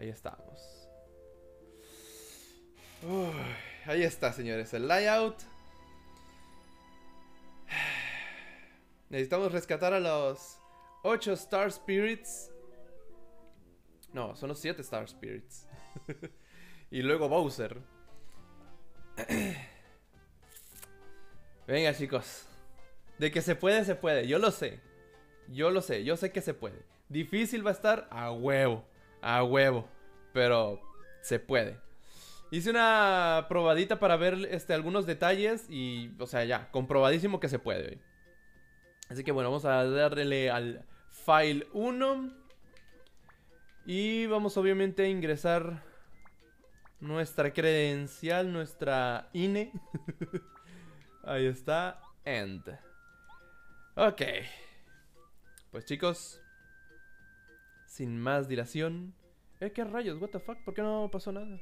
Ahí estamos. ahí está, señores, el layout. Necesitamos rescatar a los 8 Star Spirits. No, son los 7 Star Spirits. y luego Bowser. Venga, chicos. De que se puede, se puede. Yo lo sé. Yo lo sé. Yo sé que se puede. Difícil va a estar a huevo. A huevo. Pero se puede. Hice una probadita para ver este, algunos detalles y, o sea, ya, comprobadísimo que se puede. Así que bueno, vamos a darle al file 1. Y vamos obviamente a ingresar nuestra credencial, nuestra INE. Ahí está. End. Ok. Pues chicos. Sin más dilación. Eh, ¿qué rayos? What the fuck? ¿Por qué no pasó nada?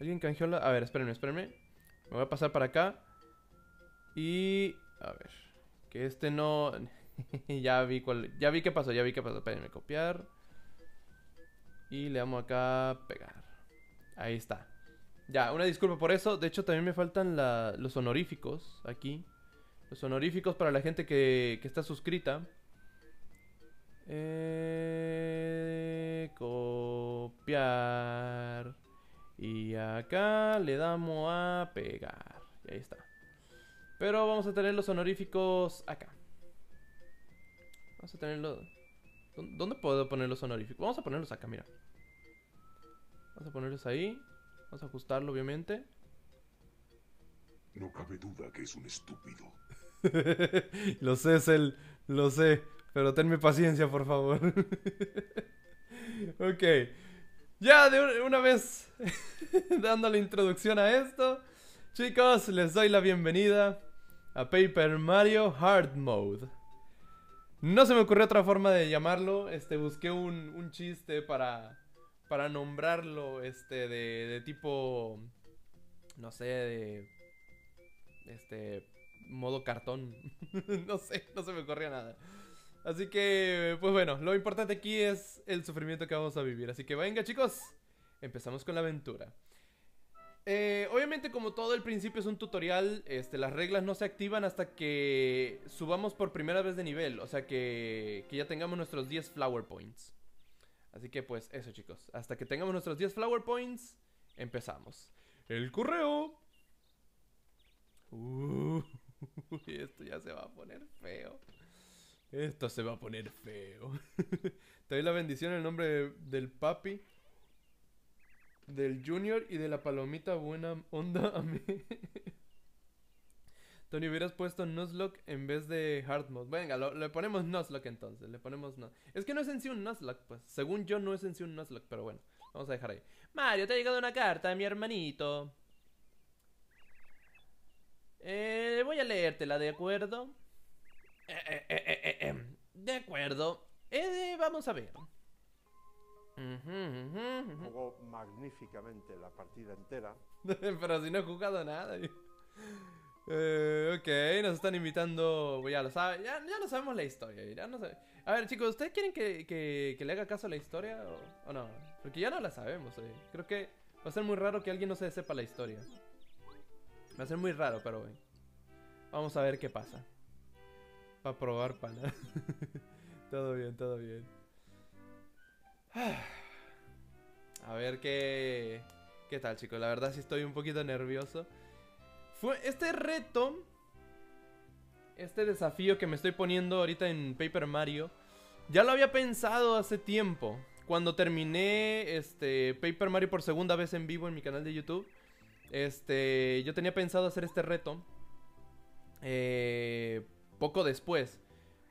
Alguien canjeó la... A ver, espérenme, espérenme. Me voy a pasar para acá. Y... A ver. Que este no... ya vi cuál... Ya vi qué pasó, ya vi qué pasó. Espérenme, copiar. Y le damos acá pegar. Ahí está. Ya, una disculpa por eso. De hecho, también me faltan los honoríficos aquí. Los honoríficos para la gente que, que está suscrita. Eh, copiar. Y acá le damos a pegar. Y ahí está. Pero vamos a tener los honoríficos acá. Vamos a tenerlos... ¿Dónde puedo poner los honoríficos? Vamos a ponerlos acá, mira. Vamos a ponerlos ahí. Vamos a ajustarlo, obviamente. No cabe duda que es un estúpido. lo sé, es el... Lo sé. Pero tenme paciencia, por favor. ok. Ya de una vez dando la introducción a esto. Chicos, les doy la bienvenida a Paper Mario Hard Mode. No se me ocurrió otra forma de llamarlo. Este, busqué un, chiste para para nombrarlo este de, de tipo no sé de este modo cartón no sé no se me ocurría nada así que pues bueno lo importante aquí es el sufrimiento que vamos a vivir así que venga chicos empezamos con la aventura eh, obviamente como todo el principio es un tutorial, este, las reglas no se activan hasta que subamos por primera vez de nivel, o sea que, que ya tengamos nuestros 10 flower points. Así que pues eso chicos, hasta que tengamos nuestros 10 flower points, empezamos. El correo. Uh, esto ya se va a poner feo. Esto se va a poner feo. Te doy la bendición en el nombre del papi, del junior y de la palomita buena onda a mí. Tony, hubieras puesto Nuzlocke en vez de Hard Mode. Venga, le ponemos Nuzlocke entonces. Le ponemos no. Es que no es en sí un Nuzlocke, pues. Según yo, no es en sí un Nuzlocke, pero bueno. Vamos a dejar ahí. Mario, te ha llegado una carta de mi hermanito. Eh, voy a leértela, ¿de acuerdo? Eh, eh, eh, de acuerdo. vamos a ver. Jugó magníficamente la partida entera. pero si no he jugado nada. Eh, ok, nos están invitando. Ya lo saben, ya, ya no sabemos la historia. Ya no A ver, chicos, ¿ustedes quieren que, que, le haga caso a la historia o, no? Porque ya no la sabemos. Eh. Creo que va a ser muy raro que alguien no se sepa la historia. Va a ser muy raro, pero bueno. Vamos a ver qué pasa. Para probar pana. todo bien, todo bien. A ver qué. ¿Qué tal, chicos? La verdad sí estoy un poquito nervioso. Fue este reto, este desafío que me estoy poniendo ahorita en Paper Mario, ya lo había pensado hace tiempo. Cuando terminé este Paper Mario por segunda vez en vivo en mi canal de YouTube, este, yo tenía pensado hacer este reto eh, poco después,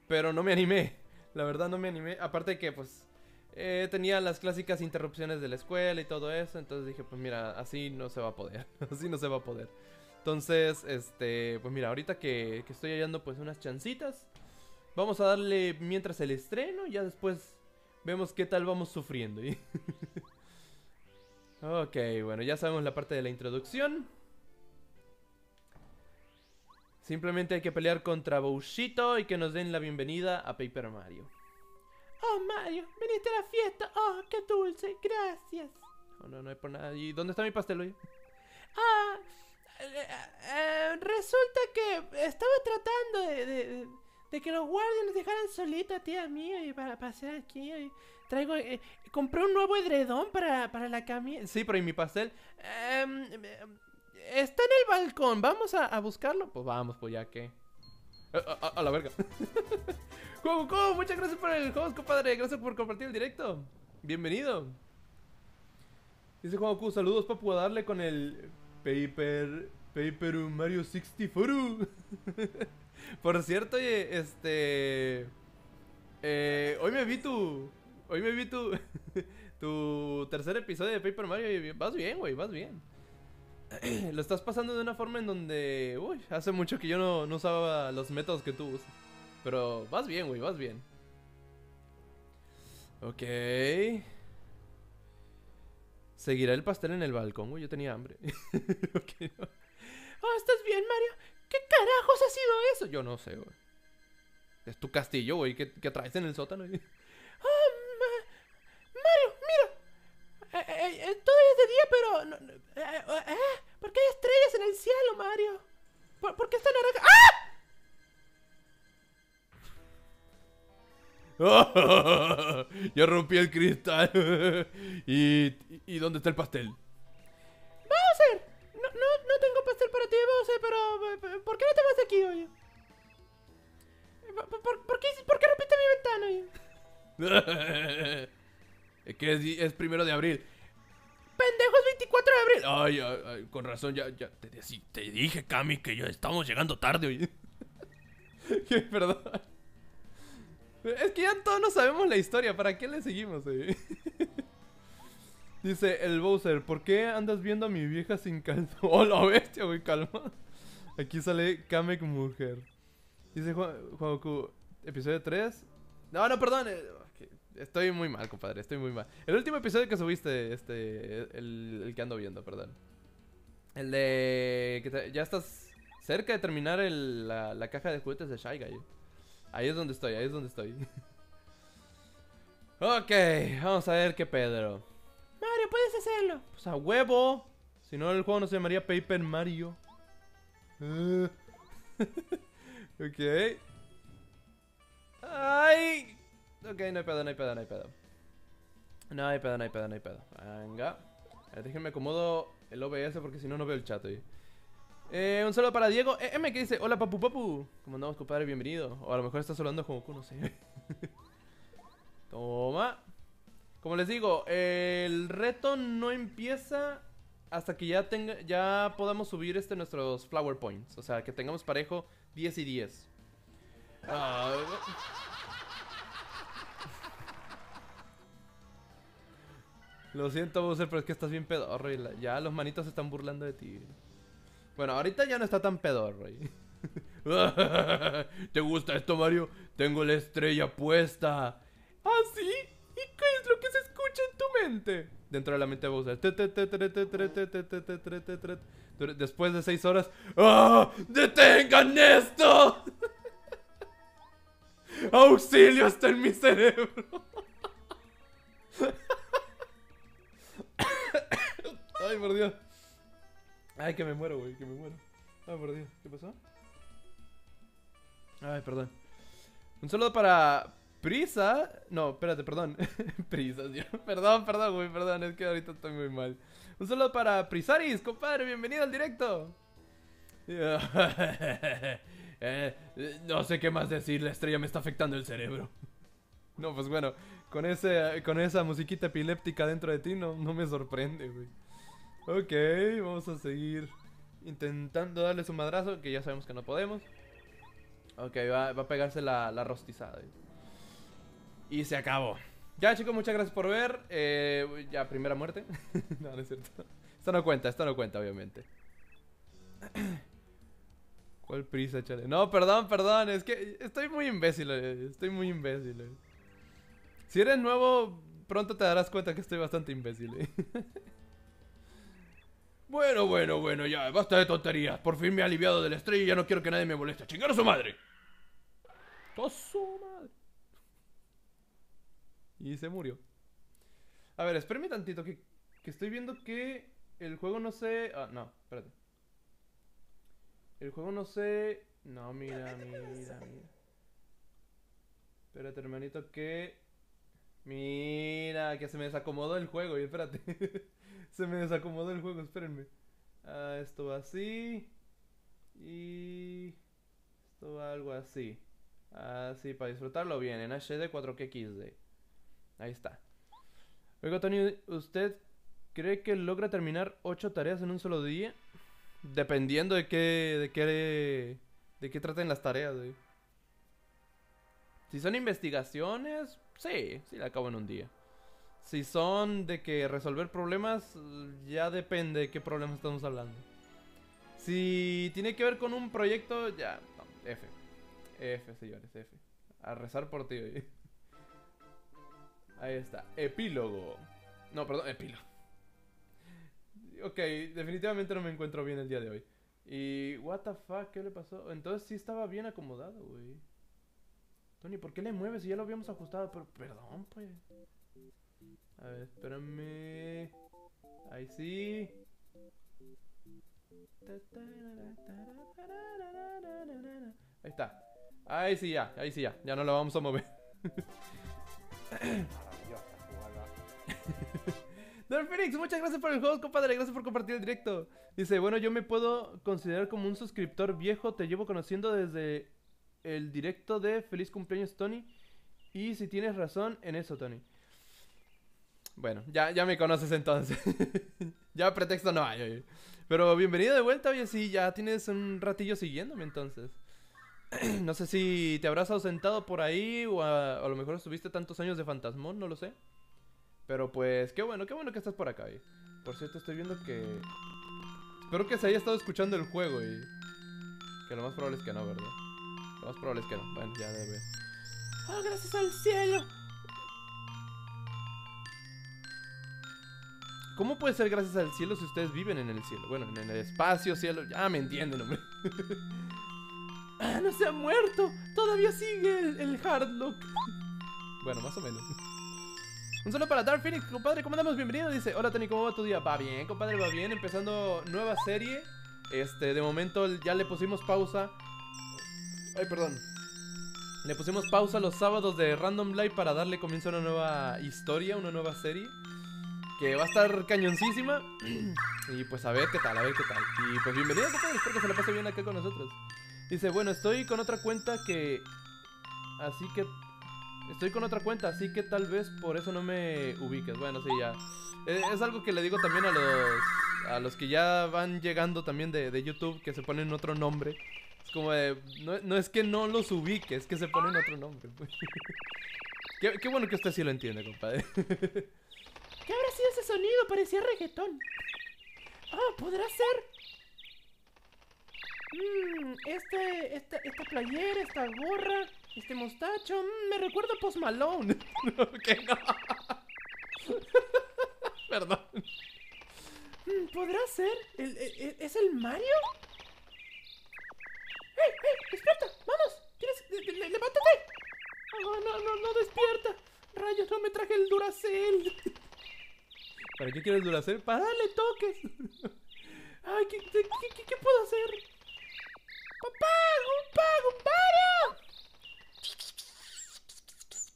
pero no me animé. La verdad no me animé. Aparte que pues eh, tenía las clásicas interrupciones de la escuela y todo eso, entonces dije pues mira, así no se va a poder, así no se va a poder. Entonces, este, pues mira, ahorita que, estoy hallando pues unas chancitas, vamos a darle mientras el estreno, ya después vemos qué tal vamos sufriendo. ok, bueno, ya sabemos la parte de la introducción. Simplemente hay que pelear contra Boushito y que nos den la bienvenida a Paper Mario. Oh, Mario, viniste a la fiesta. Oh, qué dulce, gracias. Oh, no, no hay por nada. ¿Y dónde está mi pastel hoy? Ah, eh, eh, resulta que estaba tratando de, de, de que los guardias nos dejaran solitos a ti y a mí y para pasear aquí. y traigo, eh, compré un nuevo edredón para, para la camilla. Sí, pero ¿y mi pastel? Está en el balcón. ¿Vamos a, buscarlo? Pues vamos, pues ya que. A, a- la verga. Juego, Juego, muchas gracias por el host, compadre. Gracias por compartir el directo. Bienvenido. Dice Q, saludos, papu, a darle con el Paper. Paper Mario 64. por cierto, oye, este. eh, hoy me vi tu. Hoy me vi tu. tu tercer episodio de Paper Mario. Vas bien, güey, vas bien. Lo estás pasando de una forma en donde. Uy, hace mucho que yo no, no usaba los métodos que tú usas. Pero vas bien, güey, vas bien. Ok. Seguirá el pastel en el balcón, güey. Yo tenía hambre. Ok, no. Oh, ¿estás bien, Mario? ¿Qué carajos ha sido eso? Yo no sé, güey. Es tu castillo, güey. ¿Qué, qué traes en el sótano? Oh, Ma- Mario, mira. Eh, eh, eh, todavía es de día, pero... no- el cielo, Mario? ¿Por, por qué está naranja? ¡Ah! ya rompí el cristal. ¿Y, ¿Y dónde está el pastel? Bowser, no, no, no tengo pastel para ti, Bowser, pero eh, ¿por qué no te vas de aquí, oye? ¿Por, por, por qué, por qué rompiste mi ventana, es que es, es primero de abril. ¡Pendejo, es 24 de abril! Ay, ay, ay, con razón, ya, ya te, dije, Cami, que ya estamos llegando tarde, oye. Perdón. Es que ya todos no sabemos la historia, ¿para qué le seguimos, eh? Dice el Bowser, ¿por qué andas viendo a mi vieja sin calzo? Oh, la bestia, güey, calma. Aquí sale Kamek Mujer. Dice Juan Juanku, episodio 3. No, no, perdón. Estoy muy mal, compadre, estoy muy mal. El último episodio que subiste, este, el, el que ando viendo, perdón. El de... que te- ya estás cerca de terminar el- la, la caja de juguetes de Shy Guy. Ahí es donde estoy, ahí es donde estoy. ok, vamos a ver qué Pedro. Mario, puedes hacerlo. Pues a huevo. Si no, el juego no se llamaría Paper Mario. Eh. ok. Ay. Ok, no hay pedo, no hay pedo, no hay pedo. No hay pedo, no hay pedo, no hay pedo. Venga. Ver, déjenme acomodo el OBS porque si no, no veo el chat hoy. Eh, un saludo para Diego eh, M que dice, hola papu papu. ¿Cómo andamos, compadre? Bienvenido. O a lo mejor estás hablando como no sé. Toma. Como les digo, el reto no empieza hasta que ya tenga, ya podamos subir este nuestros flower points. O sea, que tengamos parejo 10 y 10. Ah, Lo siento, Bowser, pero es que estás bien pedorro y la- ya los manitos se están burlando de ti. Bueno, ahorita ya no está tan pedorro. y- ¿Te gusta esto, Mario? Tengo la estrella puesta. ¿Ah, sí? ¿Y qué es lo que se escucha en tu mente? Dentro de la mente de Bowser. Después de seis horas. ¡Ah! ¡Detengan esto! ¡Auxilio! Está en mi cerebro. Ay, por Dios. Ay, que me muero, güey, que me muero. Ay, por Dios. ¿Qué pasó? Ay, perdón. Un saludo para Prisa. No, espérate, perdón. Prisa, tío. Perdón, perdón, güey, perdón. Es que ahorita estoy muy mal. Un saludo para Prisaris, compadre. Bienvenido al directo. Eh, no sé qué más decir. La estrella me está afectando el cerebro. No, pues bueno, con, ese, con esa musiquita epiléptica dentro de ti no, no me sorprende, güey. Ok, vamos a seguir intentando darle su madrazo, que ya sabemos que no podemos. Ok, va, a pegarse la, la rostizada. Y se acabó. Ya, chicos, muchas gracias por ver. Eh, ya, primera muerte. no, no es cierto. Esto no cuenta, esto no cuenta, obviamente. ¿Cuál prisa, chale? No, perdón, perdón. Es que estoy muy imbécil. eh, Estoy muy imbécil. eh. Si eres nuevo, pronto te darás cuenta que estoy bastante imbécil. Bueno, bueno, bueno, ya, basta de tonterías. Por fin me he aliviado de la estrella y ya no quiero que nadie me moleste. ¡Chingar a su madre! ¡A su madre! Y se murió. A ver, espérame tantito, que, que estoy viendo que el juego no sé... Ah, no, espérate. El juego no sé... No, mira, mira, mira. Espérate, hermanito, que... Mira, que se me desacomodó el juego. Y espérate. se me desacomodó el juego, espérenme. Ah, esto va así. Y... Esto va algo así. Así, para disfrutarlo bien, en HD 4K XD. Ahí está. Oiga, Tony, ¿usted cree que logra terminar 8 tareas en un solo día? Dependiendo de qué, de qué, de qué traten las tareas, güey. Si son investigaciones, sí, sí la acabo en un día. Si son de que resolver problemas, ya depende de qué problemas estamos hablando. Si tiene que ver con un proyecto, ya, no, F. F, señores, F. A rezar por ti, oye. Ahí está. Epílogo. No, perdón, epílogo. Ok, definitivamente no me encuentro bien el día de hoy. Y, what the fuck, ¿qué le pasó? Entonces sí estaba bien acomodado, güey. Tony, ¿por qué le mueves si ya lo habíamos ajustado? Pero, perdón, pues. A ver, espérame. Ahí sí. Ahí está. Ahí sí ya, ahí sí ya. Ya no lo vamos a mover. Don Phoenix, muchas gracias por el juego, compadre. Gracias por compartir el directo. Dice, bueno, yo me puedo considerar como un suscriptor viejo. Te llevo conociendo desde el directo de Feliz cumpleaños, Tony. Y si tienes razón en eso, Tony. Bueno, ya, ya me conoces entonces. ya pretexto no hay, oye. Pero bienvenido de vuelta, oye. Sí, ya tienes un ratillo siguiéndome entonces. no sé si te habrás ausentado por ahí o a, lo mejor estuviste tantos años de fantasmón, no lo sé. Pero pues, qué bueno, qué bueno que estás por acá, oye. Por cierto, estoy viendo que... Espero que se haya estado escuchando el juego y... Que lo más probable es que no, ¿verdad? Lo más probable es que no. Bueno, ya debe. ¡Oh, gracias al cielo! ¿Cómo puede ser gracias al cielo si ustedes viven en el cielo? Bueno, en el espacio, cielo. Ya me entienden, hombre. ¡Ah, no se ha muerto! Todavía sigue el, Hardlock. bueno, más o menos. Un saludo para Dark Phoenix, compadre, ¿cómo andamos? Bienvenido, dice Hola Tony, ¿cómo va tu día? Va bien, compadre, va bien Empezando nueva serie Este, de momento ya le pusimos pausa Ay, perdón Le pusimos pausa los sábados de Random Live Para darle comienzo a una nueva historia Una nueva serie Que va a estar cañoncísima Y pues a ver qué tal, a ver qué tal Y pues bienvenido, compadre, espero que se la pase bien acá con nosotros Dice, bueno, estoy con otra cuenta que... Así que Estoy con otra cuenta, así que tal vez por eso no me ubiques. Bueno, sí, ya. Es, es algo que le digo también a los a los que ya van llegando también de, de YouTube, que se ponen otro nombre. Es como de, no, no es que no los ubique, es que se ponen otro nombre. pues. qué, qué bueno que usted sí lo entiende, compadre. ¿Qué habrá sido ese sonido? Parecía reggaetón. Ah, ¿podrá ser? Mmm, este, esta, esta playera, esta gorra, este mostacho, mm, me recuerda a Post Malone. que no. Perdón. Mm, ¿Podrá ser? ¿El- el- el- ¿Es el Mario? ¡Ey, ey! ¡Despierta! ¡Vamos! ¿Tienes, le- le- ¡Levántate! ¡Oh, no, no, no despierta! ¡Rayos, no me traje el Duracell! ¿Para qué quieres Duracell? ¡Para darle toques! ¡Ay, ¿qué, qué, qué- qué puedo hacer? ¡Papá! ¡Un un Mario!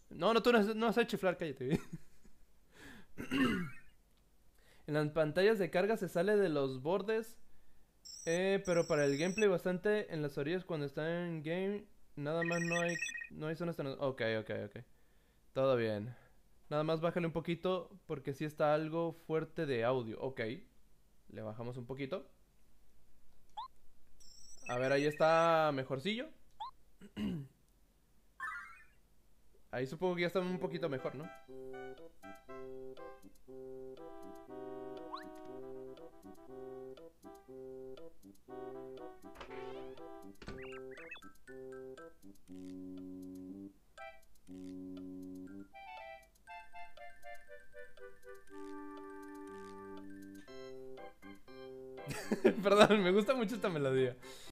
No, no, tú no, no vas a chiflar, cállate. en las pantallas de carga se sale de los bordes. eh, pero para el gameplay bastante en las orillas cuando está en game. Nada más no hay. No hay zonas tan. Ok, ok, ok. Todo bien. Nada más bájale un poquito porque sí está algo fuerte de audio. Ok. Le bajamos un poquito. A ver, ahí está mejorcillo. Ahí supongo que ya está un poquito mejor, ¿no? Perdón, me gusta mucho esta melodía.